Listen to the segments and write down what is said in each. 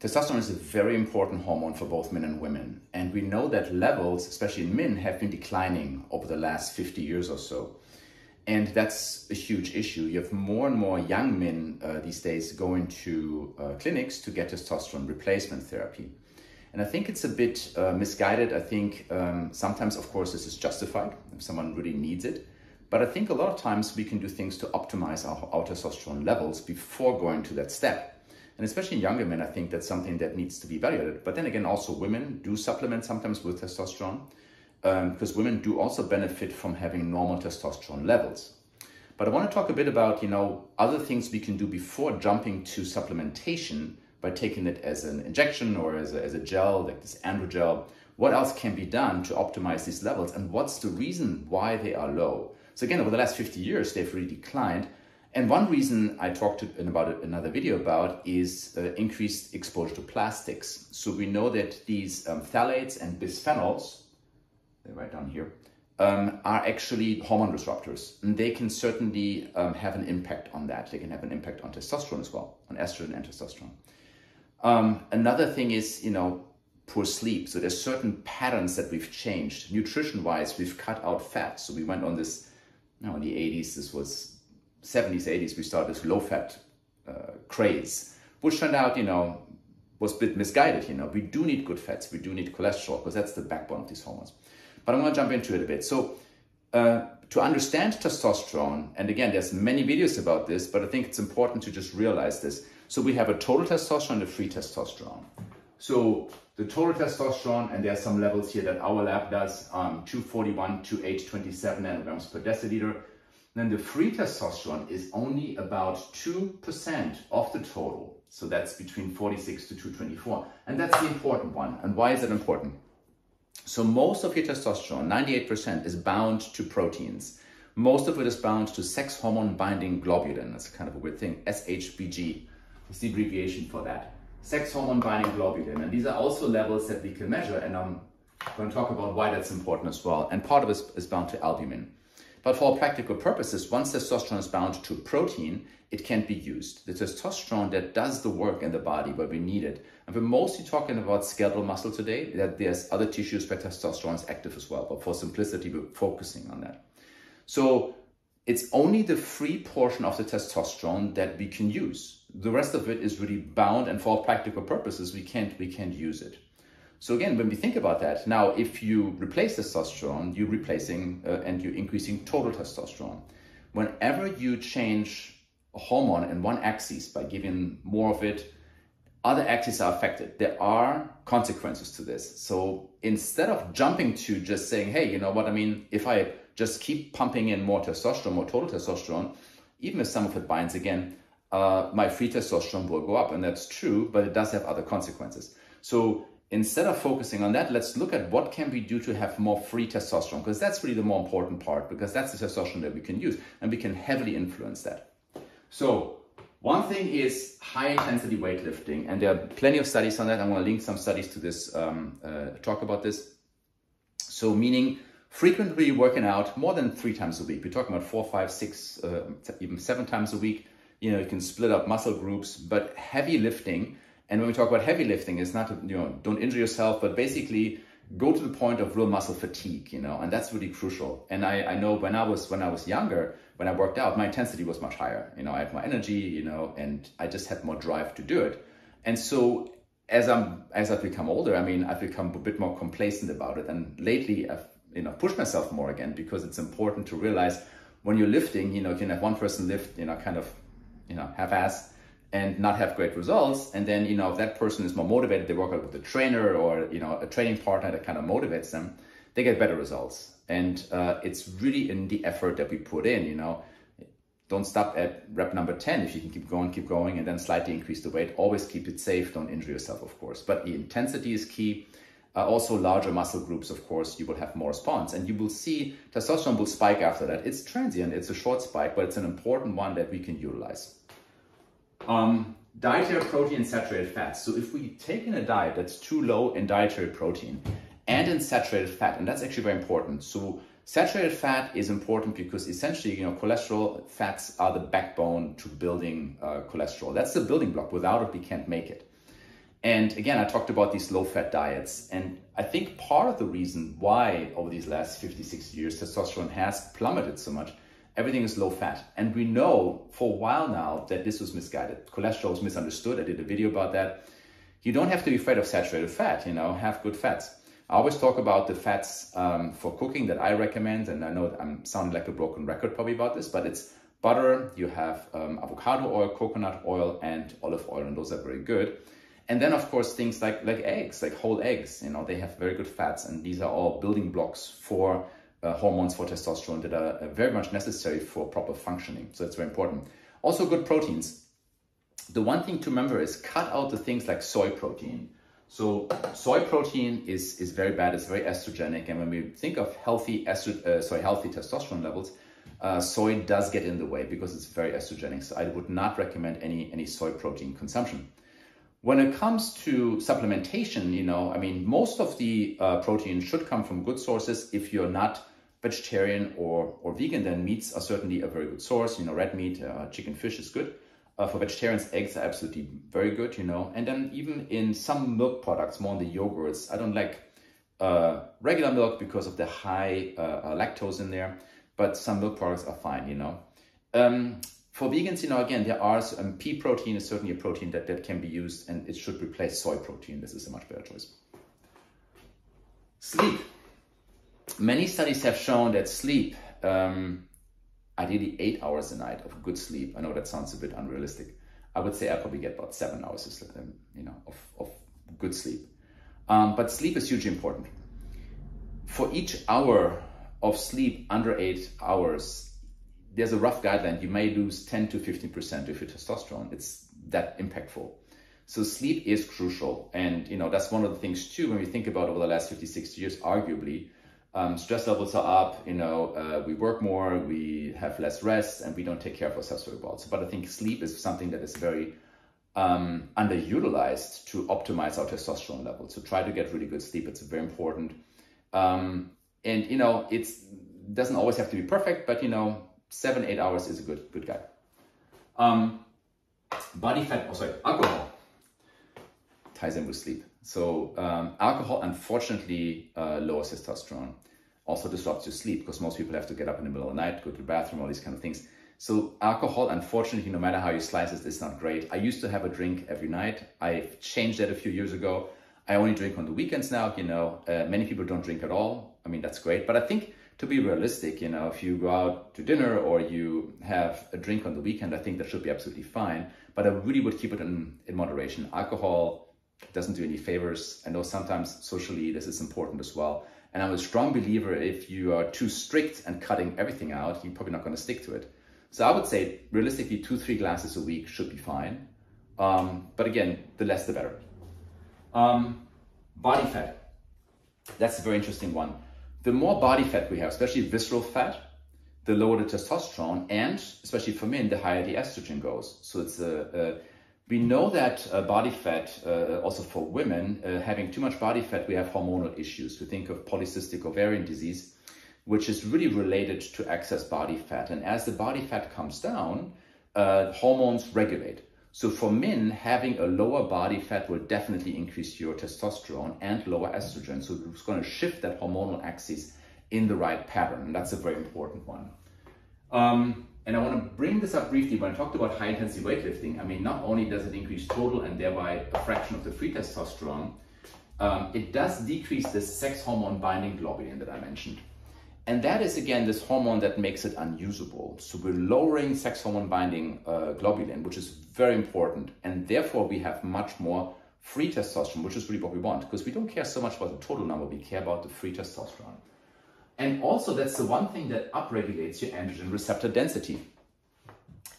testosterone is a very important hormone for both men and women. And we know that levels, especially in men, have been declining over the last 50 years or so. And that's a huge issue. You have more and more young men uh, these days going to uh, clinics to get testosterone replacement therapy. And I think it's a bit uh, misguided. I think um, sometimes, of course, this is justified if someone really needs it. But I think a lot of times we can do things to optimize our, our testosterone levels before going to that step. And especially in younger men, I think that's something that needs to be evaluated. But then again, also women do supplement sometimes with testosterone um, because women do also benefit from having normal testosterone levels. But I want to talk a bit about, you know, other things we can do before jumping to supplementation by taking it as an injection or as a, as a gel, like this androgel. What else can be done to optimize these levels and what's the reason why they are low? So again, over the last 50 years, they've really declined. And one reason I talked about another video about is uh, increased exposure to plastics. So we know that these um, phthalates and bisphenols, they're right down here, um, are actually hormone disruptors. And they can certainly um, have an impact on that. They can have an impact on testosterone as well, on estrogen and testosterone. Um, another thing is, you know, poor sleep. So there's certain patterns that we've changed. Nutrition-wise, we've cut out fat. So we went on this, know, in the 80s, this was 70s, 80s, we started this low fat uh, craze, which turned out, you know, was a bit misguided. You know, we do need good fats, we do need cholesterol because that's the backbone of these hormones. But I'm going to jump into it a bit. So, uh, to understand testosterone, and again, there's many videos about this, but I think it's important to just realize this. So we have a total testosterone and a free testosterone. So the total testosterone, and there are some levels here that our lab does, um, 241 to 827 nanograms per deciliter then the free testosterone is only about 2% of the total. So that's between 46 to 224. And that's the important one. And why is that important? So most of your testosterone, 98%, is bound to proteins. Most of it is bound to sex hormone binding globulin. That's kind of a weird thing. SHBG is the abbreviation for that. Sex hormone binding globulin. And these are also levels that we can measure. And I'm going to talk about why that's important as well. And part of it is bound to albumin. But for practical purposes, once testosterone is bound to protein, it can be used. The testosterone that does the work in the body where we need it. And we're mostly talking about skeletal muscle today, that there's other tissues where testosterone is active as well. But for simplicity, we're focusing on that. So it's only the free portion of the testosterone that we can use. The rest of it is really bound and for practical purposes, we can't, we can't use it. So again, when we think about that, now if you replace testosterone, you're replacing uh, and you're increasing total testosterone. Whenever you change a hormone in one axis by giving more of it, other axes are affected. There are consequences to this. So instead of jumping to just saying, hey, you know what I mean, if I just keep pumping in more testosterone, more total testosterone, even if some of it binds again, uh, my free testosterone will go up. And that's true, but it does have other consequences. So instead of focusing on that, let's look at what can we do to have more free testosterone, because that's really the more important part, because that's the testosterone that we can use, and we can heavily influence that. So one thing is high intensity weightlifting, and there are plenty of studies on that. I'm going to link some studies to this, um, uh, talk about this. So meaning frequently working out more than three times a week. We're talking about four, five, six, uh, even seven times a week. You know, you can split up muscle groups, but heavy lifting and when we talk about heavy lifting, it's not, you know, don't injure yourself, but basically go to the point of real muscle fatigue, you know, and that's really crucial. And I, I know when I was when I was younger, when I worked out, my intensity was much higher. You know, I had more energy, you know, and I just had more drive to do it. And so as I'm as I've become older, I mean, I've become a bit more complacent about it. And lately, I've you know pushed myself more again because it's important to realize when you're lifting, you know, you can have one person lift, you know, kind of, you know, half-ass and not have great results. And then, you know, if that person is more motivated, they work out with a trainer or, you know, a training partner that kind of motivates them, they get better results. And uh, it's really in the effort that we put in, you know, don't stop at rep number 10. If you can keep going, keep going, and then slightly increase the weight, always keep it safe. Don't injure yourself, of course. But the intensity is key. Uh, also, larger muscle groups, of course, you will have more response. And you will see testosterone will spike after that. It's transient, it's a short spike, but it's an important one that we can utilize. Um, dietary protein and saturated fats. So if we take in a diet that's too low in dietary protein and in saturated fat, and that's actually very important. So saturated fat is important because essentially, you know, cholesterol fats are the backbone to building uh, cholesterol. That's the building block. Without it, we can't make it. And again, I talked about these low fat diets. And I think part of the reason why over these last 50, 60 years, testosterone has plummeted so much, everything is low fat. And we know for a while now that this was misguided. Cholesterol is misunderstood. I did a video about that. You don't have to be afraid of saturated fat, you know, have good fats. I always talk about the fats um, for cooking that I recommend. And I know I'm sounding like a broken record probably about this, but it's butter, you have um, avocado oil, coconut oil, and olive oil, and those are very good. And then, of course, things like, like eggs, like whole eggs, you know, they have very good fats, and these are all building blocks for uh, hormones for testosterone that are uh, very much necessary for proper functioning. So that's very important. Also, good proteins. The one thing to remember is cut out the things like soy protein. So soy protein is, is very bad. It's very estrogenic. And when we think of healthy estro- uh, sorry, healthy testosterone levels, uh, soy does get in the way because it's very estrogenic. So I would not recommend any, any soy protein consumption. When it comes to supplementation, you know, I mean, most of the uh, protein should come from good sources. If you're not vegetarian or, or vegan, then meats are certainly a very good source. You know, red meat, uh, chicken, fish is good. Uh, for vegetarians, eggs are absolutely very good, you know. And then even in some milk products, more in the yogurts, I don't like uh, regular milk because of the high uh, uh, lactose in there but some milk products are fine, you know. Um, for vegans, you know, again, there are um, pea protein is certainly a protein that, that can be used and it should replace soy protein. This is a much better choice. Sleep. Many studies have shown that sleep, um, ideally eight hours a night of good sleep. I know that sounds a bit unrealistic. I would say I probably get about seven hours of sleep, um, you know, of, of good sleep. Um, but sleep is hugely important. For each hour of sleep under eight hours, there's a rough guideline. You may lose 10 to 15% of your testosterone. It's that impactful. So sleep is crucial. And, you know, that's one of the things too, when we think about over the last 50, 60 years, arguably, um, stress levels are up, you know, uh, we work more, we have less rest, and we don't take care of ourselves very well. So, but I think sleep is something that is very um, underutilized to optimize our testosterone level. So try to get really good sleep. It's very important. Um, and you know it doesn't always have to be perfect but you know seven eight hours is a good good guide um body fat oh sorry alcohol ties in with sleep so um, alcohol unfortunately uh, lowers testosterone also disrupts your sleep because most people have to get up in the middle of the night go to the bathroom all these kind of things so alcohol unfortunately no matter how you slice it it's not great i used to have a drink every night i changed that a few years ago I only drink on the weekends now. You know, uh, many people don't drink at all. I mean, that's great. But I think to be realistic, you know, if you go out to dinner or you have a drink on the weekend, I think that should be absolutely fine. But I really would keep it in, in moderation. Alcohol doesn't do any favors. I know sometimes socially this is important as well. And I'm a strong believer if you are too strict and cutting everything out, you're probably not going to stick to it. So I would say realistically, two, three glasses a week should be fine. Um, but again, the less the better. Um, body fat. That's a very interesting one. The more body fat we have, especially visceral fat, the lower the testosterone, and especially for men, the higher the estrogen goes. So it's a, a we know that uh, body fat, uh, also for women, uh, having too much body fat, we have hormonal issues. We think of polycystic ovarian disease, which is really related to excess body fat. And as the body fat comes down, uh, hormones regulate. So for men, having a lower body fat will definitely increase your testosterone and lower estrogen. So it's going to shift that hormonal axis in the right pattern. And that's a very important one. Um, and I want to bring this up briefly when I talked about high intensity weightlifting. I mean, not only does it increase total and thereby a fraction of the free testosterone, um, it does decrease the sex hormone binding globulin that I mentioned. And that is again this hormone that makes it unusable. So we're lowering sex hormone binding uh, globulin, which is very important. And therefore we have much more free testosterone, which is really what we want because we don't care so much about the total number, we care about the free testosterone. And also that's the one thing that upregulates your androgen receptor density.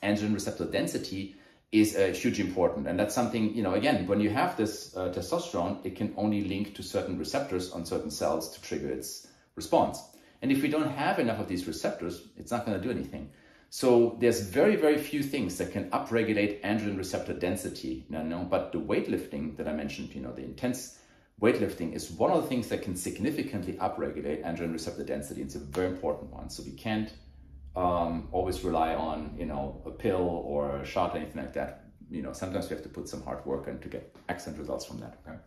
Androgen receptor density is uh, hugely important. And that's something, you know, again, when you have this uh, testosterone, it can only link to certain receptors on certain cells to trigger its response. And if we don't have enough of these receptors, it's not going to do anything. So there's very, very few things that can upregulate androgen receptor density. You know, but the weightlifting that I mentioned, you know, the intense weightlifting is one of the things that can significantly upregulate androgen receptor density. It's a very important one. So we can't um, always rely on, you know, a pill or a shot or anything like that. you know, sometimes we have to put some hard work in to get excellent results from that. Okay.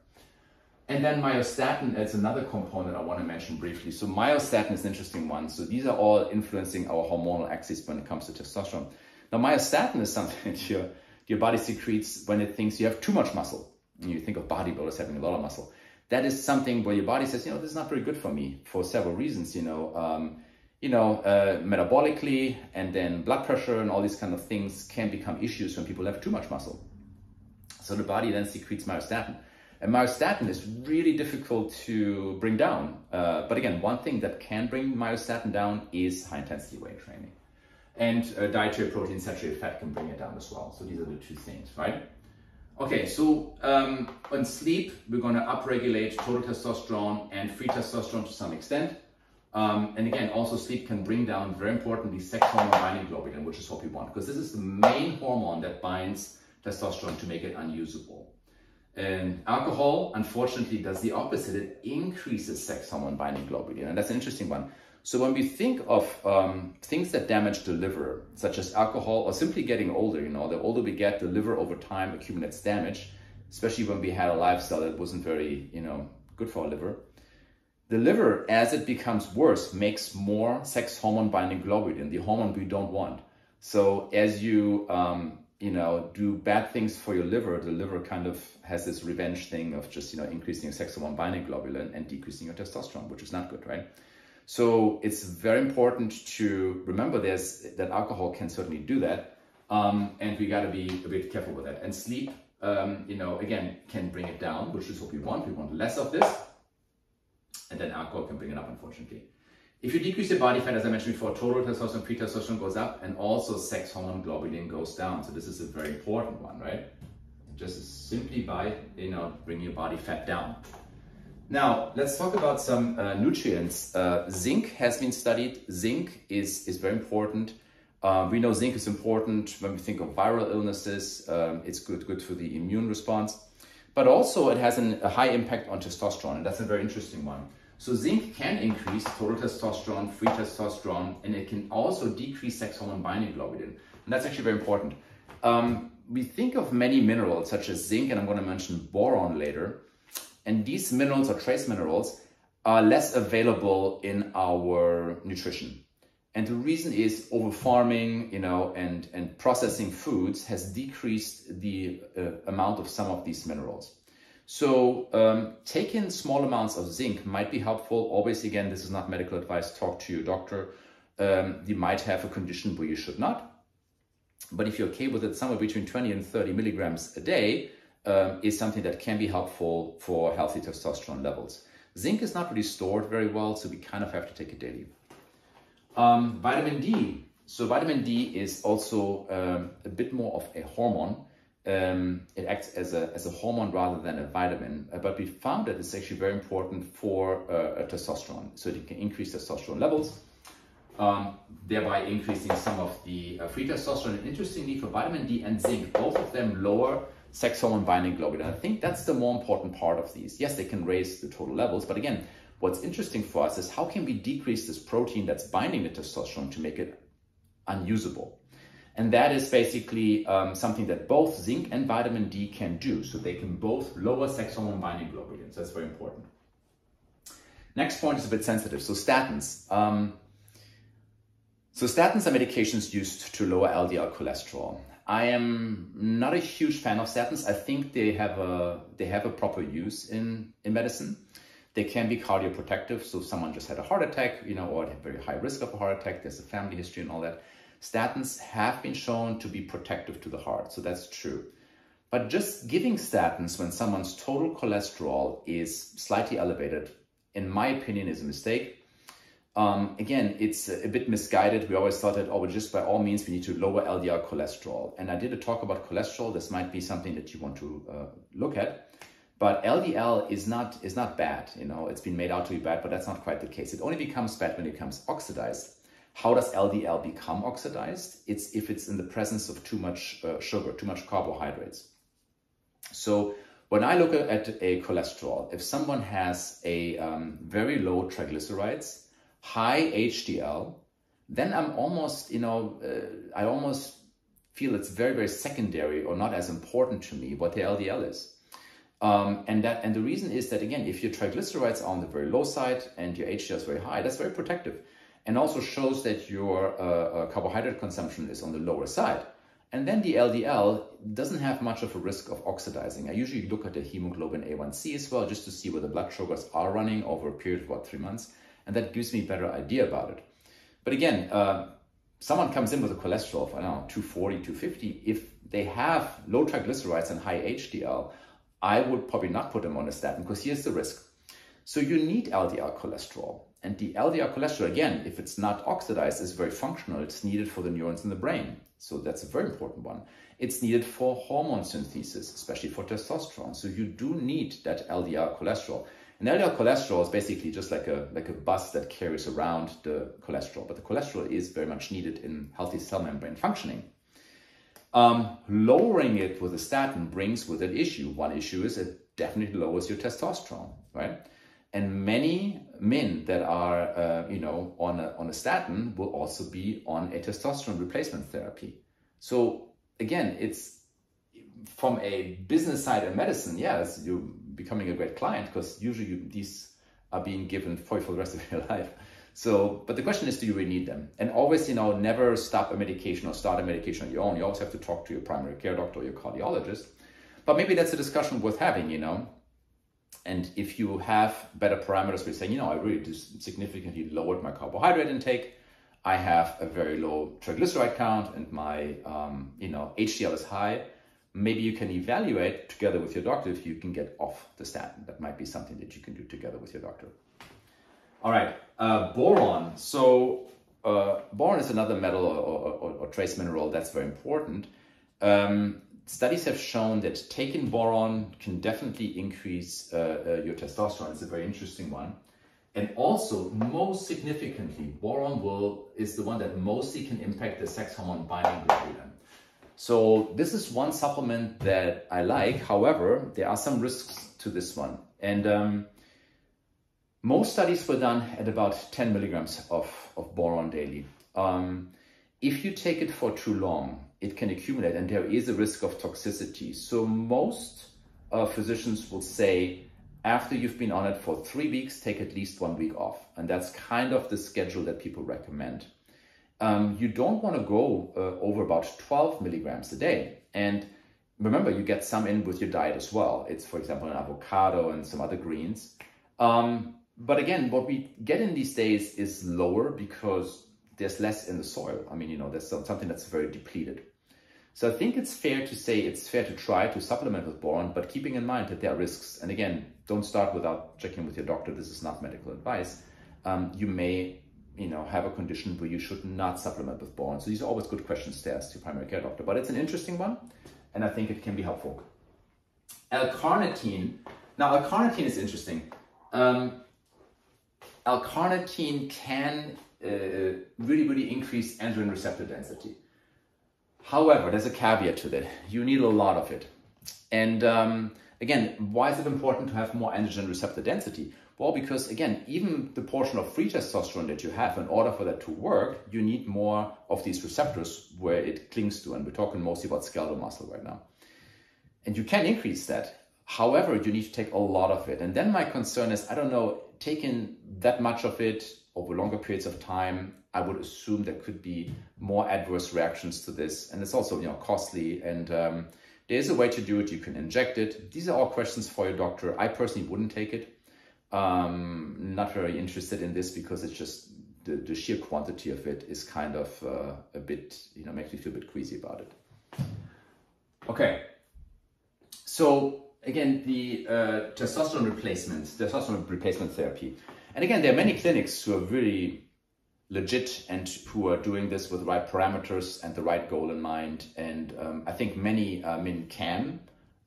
And then myostatin is another component I want to mention briefly. So myostatin is an interesting one. So these are all influencing our hormonal axis when it comes to testosterone. Now myostatin is something that your, your body secretes when it thinks you have too much muscle. You think of bodybuilders having a lot of muscle. That is something where your body says, you know, this is not very good for me for several reasons, you know. Um, you know, uh, metabolically and then blood pressure and all these kind of things can become issues when people have too much muscle. So the body then secretes myostatin. And myostatin is really difficult to bring down. Uh, but again, one thing that can bring myostatin down is high intensity weight training. And uh, dietary protein saturated fat can bring it down as well. So these are the two things, right? Okay, so um, on sleep, we're going to upregulate total testosterone and free testosterone to some extent. Um, and again, also sleep can bring down, very importantly, sex hormone binding globulin, which is what we want, because this is the main hormone that binds testosterone to make it unusable. And alcohol, unfortunately, does the opposite. It increases sex hormone binding globulin, and that's an interesting one. So when we think of um, things that damage the liver, such as alcohol or simply getting older, you know, the older we get, the liver over time accumulates damage, especially when we had a lifestyle that wasn't very, you know, good for our liver. The liver, as it becomes worse, makes more sex hormone binding globulin, the hormone we don't want. So as you, um, you know, do bad things for your liver, the liver kind of has this revenge thing of just, you know, increasing your sex hormone binding globulin and decreasing your testosterone, which is not good, right? So it's very important to remember this, that alcohol can certainly do that. Um, and we got to be a bit careful with that. And sleep, um, you know, again, can bring it down, which is what we want. We want less of this and then alcohol can bring it up, unfortunately. If you decrease your body fat, as I mentioned before, total testosterone, free testosterone goes up, and also sex hormone globulin goes down. So this is a very important one, right? Just simply by, you know, bringing your body fat down. Now, let's talk about some uh, nutrients. Uh, zinc has been studied. Zinc is, is very important. Um, we know zinc is important when we think of viral illnesses. Um, it's good, good for the immune response. But also it has an, a high impact on testosterone, and that's a very interesting one. So zinc can increase total testosterone, free testosterone, and it can also decrease sex hormone binding globulin. And that's actually very important. Um, we think of many minerals such as zinc, and I'm going to mention boron later. And these minerals or trace minerals are less available in our nutrition. And the reason is over farming, you know, and, and processing foods has decreased the uh, amount of some of these minerals. So um, taking small amounts of zinc might be helpful. Always, again, this is not medical advice. Talk to your doctor. Um, you might have a condition where you should not. But if you're okay with it, somewhere between 20 and 30 milligrams a day um, is something that can be helpful for healthy testosterone levels. Zinc is not really stored very well, so we kind of have to take it daily. Um, vitamin D. So vitamin D is also um, a bit more of a hormone. Um, it acts as a, as a hormone rather than a vitamin, uh, but we found that it's actually very important for uh, testosterone. So it can increase testosterone levels, um, thereby increasing some of the uh, free testosterone. And interestingly, for vitamin D and zinc, both of them lower sex hormone binding globulin. I think that's the more important part of these. Yes, they can raise the total levels, but again, what's interesting for us is how can we decrease this protein that's binding the testosterone to make it unusable? And that is basically um, something that both zinc and vitamin D can do. So they can both lower sex hormone binding globulin. So that's very important. Next point is a bit sensitive. So statins. Um, so statins are medications used to lower LDL cholesterol. I am not a huge fan of statins. I think they have a they have a proper use in in medicine. They can be cardioprotective. So if someone just had a heart attack, you know, or a very high risk of a heart attack, there's a family history and all that Statins have been shown to be protective to the heart, so that's true. But just giving statins when someone's total cholesterol is slightly elevated, in my opinion, is a mistake. Um, again, it's a bit misguided. We always thought that, oh, just by all means, we need to lower LDL cholesterol. And I did a talk about cholesterol. This might be something that you want to uh, look at. But LDL is not, is not bad. You know, it's been made out to be bad, but that's not quite the case. It only becomes bad when it becomes oxidized. How does LDL become oxidized? It's if it's in the presence of too much uh, sugar, too much carbohydrates. So when I look at a cholesterol, if someone has a um, very low triglycerides, high HDL, then I'm almost, you know, uh, I almost feel it's very, very secondary or not as important to me what the LDL is. Um, and that and the reason is that again, if your triglycerides are on the very low side and your HDL is very high, that's very protective, and also shows that your uh, uh, carbohydrate consumption is on the lower side. And then the LDL doesn't have much of a risk of oxidizing. I usually look at the hemoglobin A1C as well, just to see where the blood sugars are running over a period of about three months, and that gives me a better idea about it. But again, uh, someone comes in with a cholesterol of, I don't know, 240, 250, if they have low triglycerides and high HDL, I would probably not put them on a statin because here's the risk. So you need LDL cholesterol. And the LDL cholesterol, again, if it's not oxidized, is very functional. It's needed for the neurons in the brain. So that's a very important one. It's needed for hormone synthesis, especially for testosterone. So you do need that LDL cholesterol. And LDL cholesterol is basically just like a, like a bus that carries around the cholesterol. But the cholesterol is very much needed in healthy cell membrane functioning. Um, lowering it with a statin brings with it issue. One issue is it definitely lowers your testosterone, right? And many men that are, uh, you know, on a, on a statin will also be on a testosterone replacement therapy. So again, it's from a business side of medicine, yes, you're becoming a great client because usually you, these are being given for, for the rest of your life. So, but the question is, do you really need them? And always, you know, never stop a medication or start a medication on your own. You always have to talk to your primary care doctor or your cardiologist. But maybe that's a discussion worth having, you know. And if you have better parameters, we're saying, you know, I really just significantly lowered my carbohydrate intake. I have a very low triglyceride count and my, um, you know, HDL is high. Maybe you can evaluate together with your doctor if you can get off the statin. That might be something that you can do together with your doctor. All right, uh, boron. So uh, boron is another metal or, or, or, trace mineral that's very important. Um, studies have shown that taking boron can definitely increase uh, uh, your testosterone. It's a very interesting one. And also, most significantly, boron will is the one that mostly can impact the sex hormone binding globulin. So this is one supplement that I like. However, there are some risks to this one. And um, most studies were done at about 10 milligrams of, of boron daily. Um, if you take it for too long, it can accumulate and there is a risk of toxicity. So most uh, physicians will say, after you've been on it for three weeks, take at least one week off. And that's kind of the schedule that people recommend. Um, you don't want to go uh, over about 12 milligrams a day. And remember, you get some in with your diet as well. It's, for example, an avocado and some other greens. Um, but again, what we get in these days is lower because there's less in the soil. I mean, you know, there's something that's very depleted. So I think it's fair to say it's fair to try to supplement with boron, but keeping in mind that there are risks. And again, don't start without checking with your doctor. This is not medical advice. Um, you may, you know, have a condition where you should not supplement with boron. So these are always good questions to ask your primary care doctor. But it's an interesting one, and I think it can be helpful. L-carnitine. Now, L-carnitine is interesting. Um, L-carnitine can really, really increase androgen receptor density. However, there's a caveat to that. You need a lot of it. And um, again, why is it important to have more androgen receptor density? Well, because again, even the portion of free testosterone that you have, in order for that to work, you need more of these receptors where it clings to. And we're talking mostly about skeletal muscle right now. And you can increase that. However, you need to take a lot of it. And then my concern is, I don't know, taking that much of it over longer periods of time, I would assume there could be more adverse reactions to this. And it's also, you know, costly. And um, there is a way to do it. You can inject it. These are all questions for your doctor. I personally wouldn't take it. Um, not very interested in this because it's just the, the sheer quantity of it is kind of uh, a bit, you know, makes me feel a bit queasy about it. Okay. So again, the uh, testosterone replacement, testosterone replacement therapy. And again, there are many clinics who are really legit and who are doing this with the right parameters and the right goal in mind. And um, I think many uh, men can,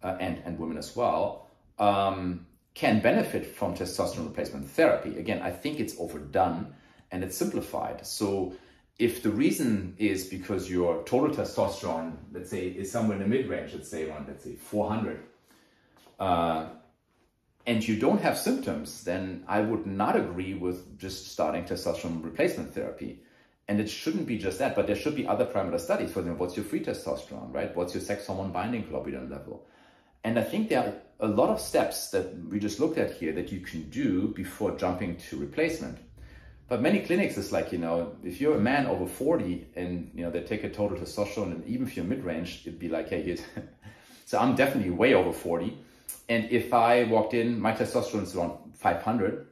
uh, and, and women as well, um, can benefit from testosterone replacement therapy. Again, I think it's overdone and it's simplified. So if the reason is because your total testosterone, let's say, is somewhere in the mid range, let's say around, let's say 400, uh, and you don't have symptoms, then I would not agree with just starting testosterone replacement therapy. And it shouldn't be just that, but there should be other parameter studies. For example, what's your free testosterone, right? What's your sex hormone binding globulin level? And I think there are a lot of steps that we just looked at here that you can do before jumping to replacement. But many clinics, it's like, you know, if you're a man over 40 and, you know, they take a total testosterone and even if you're mid-range, it'd be like, hey, so I'm definitely way over 40. And if I walked in, my testosterone is around 500.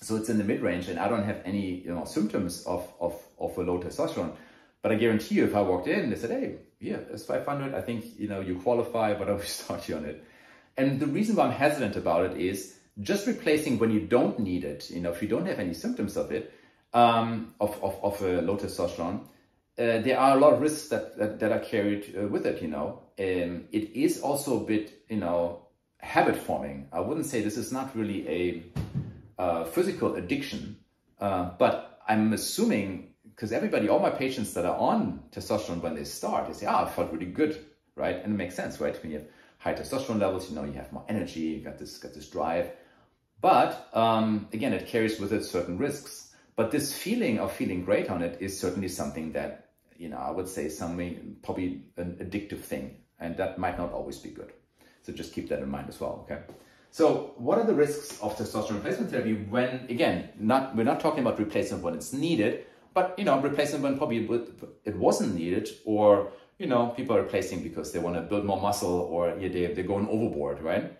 So it's in the mid-range and I don't have any, you know, symptoms of, of, of a low testosterone. But I guarantee you, if I walked in, they said, hey, yeah, it's 500. I think, you know, you qualify, but I will start you on it. And the reason why I'm hesitant about it is just replacing when you don't need it, you know, if you don't have any symptoms of it, um, of, of, of a low testosterone, uh, there are a lot of risks that, that, that are carried uh, with it, you know. Um, it is also a bit, you know, habit forming. I wouldn't say this is not really a uh, physical addiction, uh, but I'm assuming because everybody, all my patients that are on testosterone when they start, they say, ah, I felt really good, right? And it makes sense, right? When you have high testosterone levels, you know, you have more energy, you got this, got this drive. But um, again, it carries with it certain risks. But this feeling of feeling great on it is certainly something that, you know, I would say something, probably an addictive thing. And that might not always be good. So just keep that in mind as well, okay? So what are the risks of testosterone replacement therapy when, again, not we're not talking about replacement when it's needed, but, you know, replacement when probably it wasn't needed or, you know, people are replacing because they want to build more muscle or yeah, they, they're going overboard, right?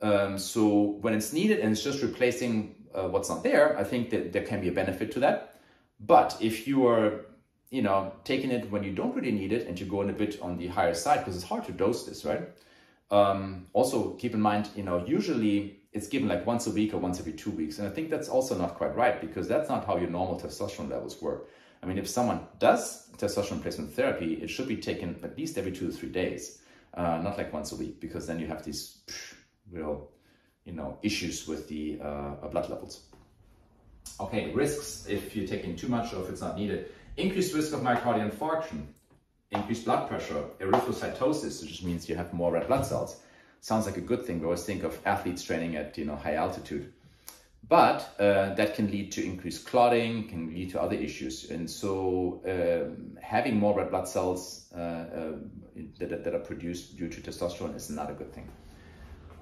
Um, so when it's needed and it's just replacing uh, what's not there, I think that there can be a benefit to that. But if you are, you know, taking it when you don't really need it and you go in a bit on the higher side, because it's hard to dose this, right? Um, also keep in mind, you know, usually it's given like once a week or once every two weeks. And I think that's also not quite right because that's not how your normal testosterone levels work. I mean, if someone does testosterone replacement therapy, it should be taken at least every two to three days, uh, not like once a week, because then you have these real, you know, issues with the uh, blood levels. Okay, risks if you're taking too much or if it's not needed. Increased risk of myocardial infarction, increased blood pressure, erythrocytosis, which just means you have more red blood cells. Sounds like a good thing. We always think of athletes training at you know high altitude. But uh, that can lead to increased clotting, can lead to other issues. And so um, having more red blood cells uh, uh, that, that, are produced due to testosterone is not a good thing.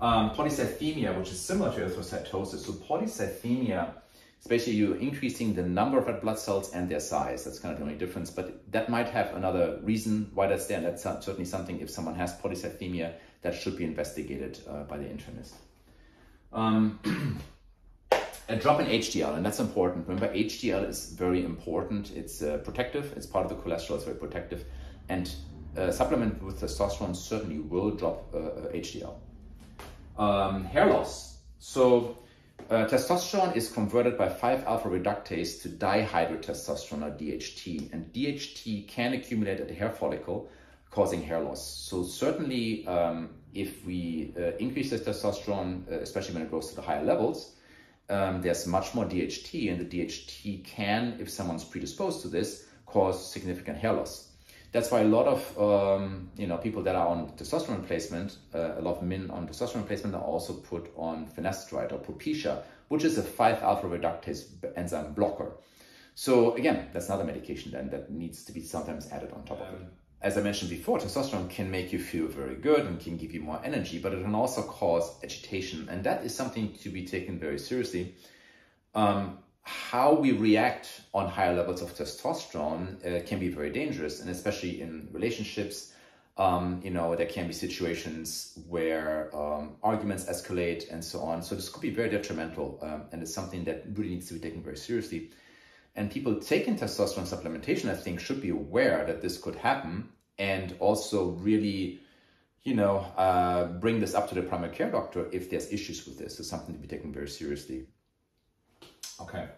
Um, polycythemia, which is similar to erythrocytosis. So polycythemia especially you're increasing the number of red blood cells and their size. That's kind of the only difference, but that might have another reason why that's there. That's certainly something if someone has polycythemia that should be investigated uh, by the internist. Um, a drop in HDL, and that's important. Remember, HDL is very important. It's uh, protective. It's part of the cholesterol. It's very protective, and a uh, supplement with testosterone certainly will drop HDL. Um, hair loss. So uh, testosterone is converted by 5-alpha reductase to dihydrotestosterone or DHT, and DHT can accumulate at the hair follicle, causing hair loss. So certainly, um, if we uh, increase the testosterone, uh, especially when it goes to the higher levels, um, there's much more DHT, and the DHT can, if someone's predisposed to this, cause significant hair loss. That's why a lot of um, you know people that are on testosterone replacement, uh, a lot of men on testosterone replacement are also put on finasteride or Propecia, which is a 5-alpha reductase enzyme blocker. So again, that's another medication then that needs to be sometimes added on top of it. As I mentioned before, testosterone can make you feel very good and can give you more energy, but it can also cause agitation, and that is something to be taken very seriously. Um, how we react on higher levels of testosterone uh, can be very dangerous, and especially in relationships. Um, you know, there can be situations where um, arguments escalate and so on. So this could be very detrimental, um, and it's something that really needs to be taken very seriously. And people taking testosterone supplementation, I think, should be aware that this could happen, and also really, you know, uh, bring this up to the primary care doctor if there's issues with this. It's something to be taken very seriously. Okay.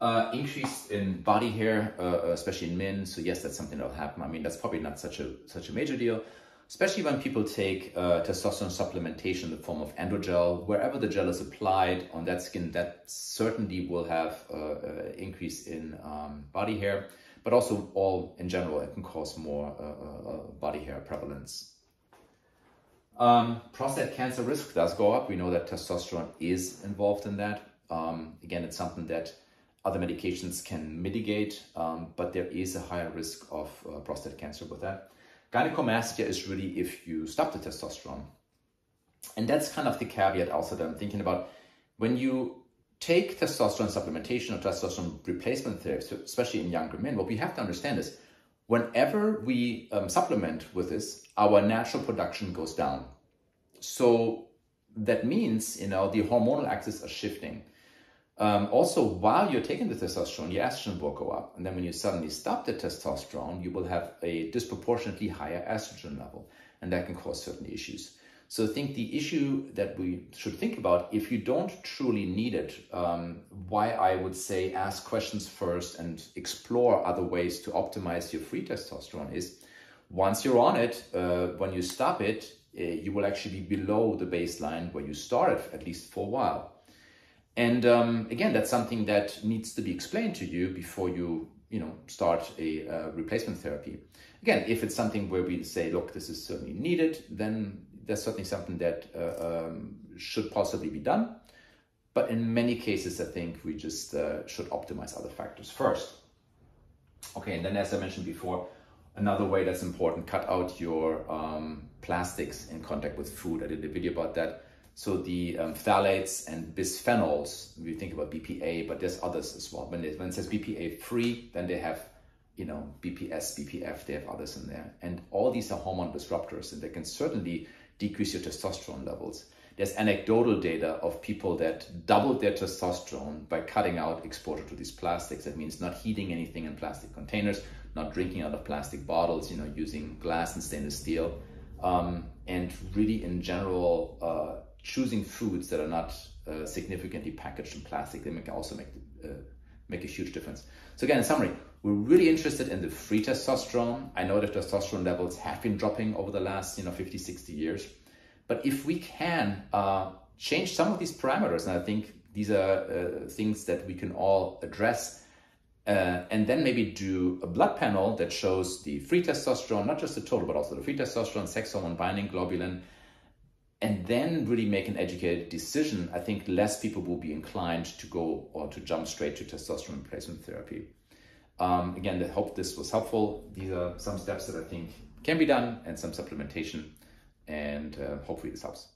Uh, increase in body hair, uh, uh, especially in men. So yes, that's something that'll happen. I mean, that's probably not such a such a major deal, especially when people take uh, testosterone supplementation in the form of androgel. Wherever the gel is applied on that skin, that certainly will have uh, uh increase in um, body hair, but also all in general, it can cause more body hair prevalence. Um, prostate cancer risk does go up. We know that testosterone is involved in that. Um, again, it's something that other medications can mitigate, um, but there is a higher risk of uh, prostate cancer with that. Gynecomastia is really if you stop the testosterone. And that's kind of the caveat also that I'm thinking about. When you take testosterone supplementation or testosterone replacement therapy, especially in younger men, what we have to understand is whenever we um, supplement with this, our natural production goes down. So that means, you know, the hormonal axis are shifting. Um, also, while you're taking the testosterone, your estrogen will go up. And then when you suddenly stop the testosterone, you will have a disproportionately higher estrogen level. And that can cause certain issues. So I think the issue that we should think about, if you don't truly need it, um, why I would say ask questions first and explore other ways to optimize your free testosterone is once you're on it, uh, when you stop it, uh, you will actually be below the baseline where you started, at least for a while. And um, again, that's something that needs to be explained to you before you, you know, start a uh, replacement therapy. Again, if it's something where we say, look, this is certainly needed, then that's certainly something that uh, um, should possibly be done. But in many cases, I think we just uh, should optimize other factors first. Okay, and then as I mentioned before, another way that's important, cut out your um, plastics in contact with food. I did a video about that. So the um, phthalates and bisphenols, we think about BPA, but there's others as well. When, it, when it says BPA free, then they have, you know, BPS, BPF, they have others in there. And all these are hormone disruptors and they can certainly decrease your testosterone levels. There's anecdotal data of people that doubled their testosterone by cutting out exposure to these plastics. That means not heating anything in plastic containers, not drinking out of plastic bottles, you know, using glass and stainless steel. Um, and really in general, uh, choosing foods that are not uh, significantly packaged in plastic, they can also make, uh, make a huge difference. So again, in summary, we're really interested in the free testosterone. I know that testosterone levels have been dropping over the last, you know, 50, 60 years. But if we can uh, change some of these parameters, and I think these are uh, things that we can all address, uh, and then maybe do a blood panel that shows the free testosterone, not just the total, but also the free testosterone, sex hormone binding globulin, and then really make an educated decision, I think less people will be inclined to go or to jump straight to testosterone replacement therapy. Um, again, I hope this was helpful. These are some steps that I think can be done and some supplementation, and uh, hopefully this helps.